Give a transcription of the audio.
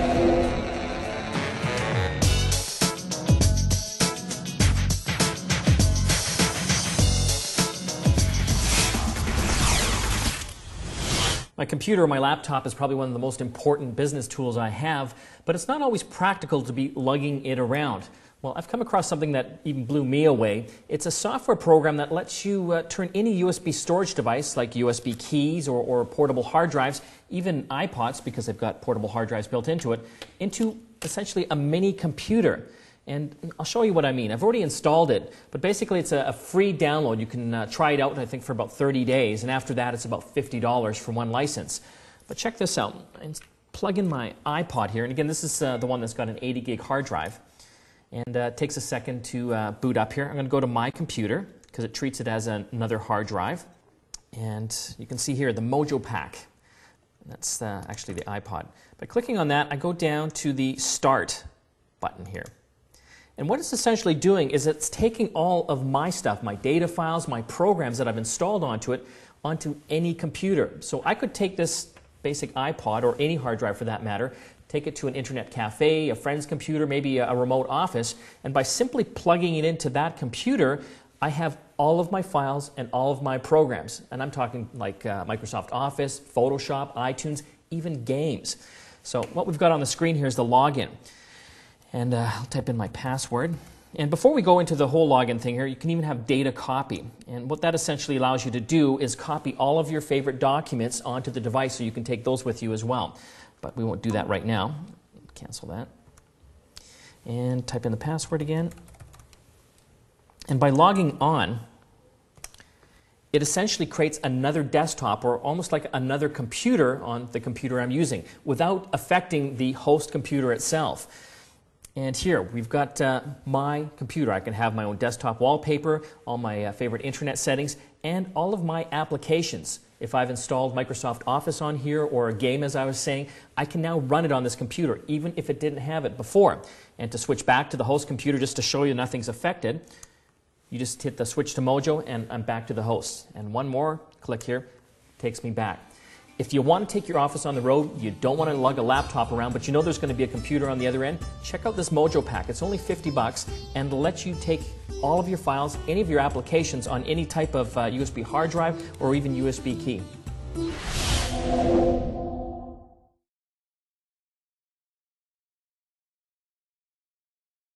Thank you. My computer or my laptop is probably one of the most important business tools I have, but it's not always practical to be lugging it around. Well, I've come across something that even blew me away. It's a software program that lets you uh, turn any USB storage device, like USB keys or, or portable hard drives, even iPods, because they've got portable hard drives built into it, into essentially a mini computer. And I'll show you what I mean. I've already installed it, but basically it's a, a free download. You can uh, try it out, I think, for about 30 days, and after that it's about $50 for one license. But check this out. I plug in my iPod here, and again, this is uh, the one that's got an 80 gig hard drive. And uh, it takes a second to uh, boot up here. I'm going to go to my computer because it treats it as an, another hard drive. And you can see here the Mojopac. That's uh, actually the iPod. By clicking on that, I go down to the Start button here. And what it's essentially doing is it's taking all of my stuff, my data files, my programs that I've installed onto it, onto any computer. So I could take this basic iPod or any hard drive for that matter, take it to an internet cafe, a friend's computer, maybe a, remote office, and by simply plugging it into that computer, I have all of my files and all of my programs. And I'm talking like uh, Microsoft Office, Photoshop, iTunes, even games. So what we've got on the screen here is the login. And uh, I'll type in my password. And before we go into the whole login thing here, you can even have data copy. And what that essentially allows you to do is copy all of your favorite documents onto the device so you can take those with you as well. But we won't do that right now. Cancel that. And type in the password again. And by logging on, it essentially creates another desktop or almost like another computer on the computer I'm using without affecting the host computer itself. And here we've got uh, my computer. I can have my own desktop wallpaper, all my uh, favorite internet settings, and all of my applications. If I've installed Microsoft Office on here or a game, as I was saying, I can now run it on this computer, even if it didn't have it before. And to switch back to the host computer, just to show you nothing's affected, you just hit the switch to Mojo, and I'm back to the host. And one more click here takes me back. If you want to take your office on the road, you don't want to lug a laptop around, but you know there's going to be a computer on the other end, check out this Mojopac. It's only 50 bucks and lets you take all of your files, any of your applications on any type of uh, USB hard drive or even USB key.